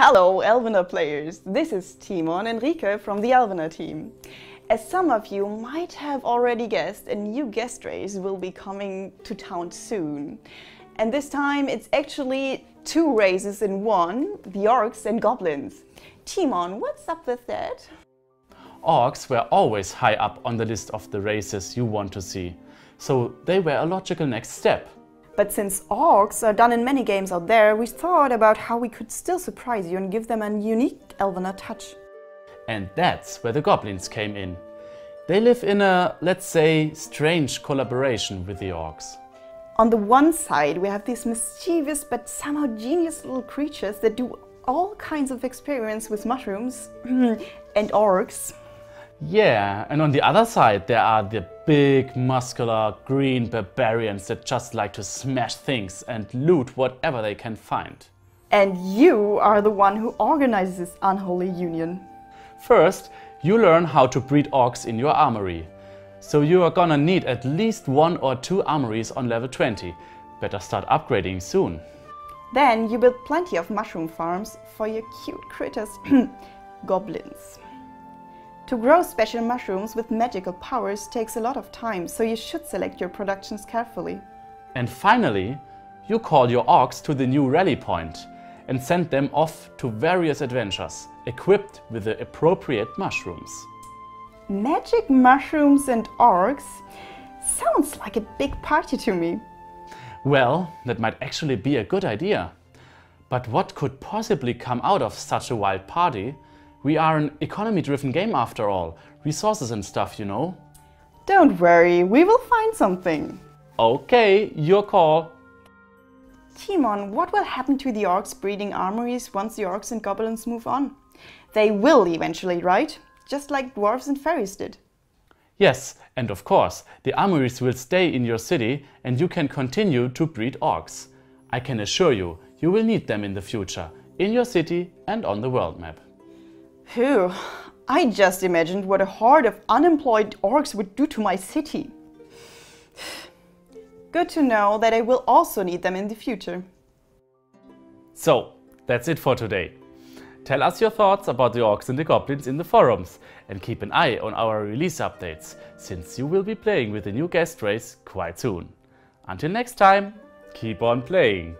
Hello, Elvenar players! This is Timon Enrique from the Elvenar team. As some of you might have already guessed, a new guest race will be coming to town soon. And this time it's actually two races in one, the Orcs and Goblins. Timon, what's up with that? Orcs were always high up on the list of the races you want to see, so they were a logical next step. But since orcs are done in many games out there, we thought about how we could still surprise you and give them a unique Elvenar touch. And that's where the goblins came in. They live in a, let's say, strange collaboration with the orcs. On the one side, we have these mischievous but somehow genius little creatures that do all kinds of experiments with mushrooms and orcs. Yeah, and on the other side there are the big, muscular, green barbarians that just like to smash things and loot whatever they can find. And you are the one who organizes this unholy union. First, you learn how to breed orcs in your armory. So you are gonna need at least one or two armories on level 20. Better start upgrading soon. Then you build plenty of mushroom farms for your cute critters, goblins. To grow special mushrooms with magical powers takes a lot of time, so you should select your productions carefully. And finally, you call your orcs to the new rally point and send them off to various adventures, equipped with the appropriate mushrooms. Magic mushrooms and orcs? Sounds like a big party to me. Well, that might actually be a good idea. But what could possibly come out of such a wild party we are an economy-driven game after all. Resources and stuff, you know. Don't worry, we will find something. Okay, your call. Timon, what will happen to the orcs breeding armories once the orcs and goblins move on? They will eventually, right? Just like dwarves and fairies did. Yes, and of course, the armories will stay in your city and you can continue to breed orcs. I can assure you, you will need them in the future, in your city and on the world map. Phew, I just imagined what a horde of unemployed orcs would do to my city. Good to know that I will also need them in the future. So, that's it for today. Tell us your thoughts about the orcs and the goblins in the forums and keep an eye on our release updates, since you will be playing with the new guest race quite soon. Until next time, keep on playing!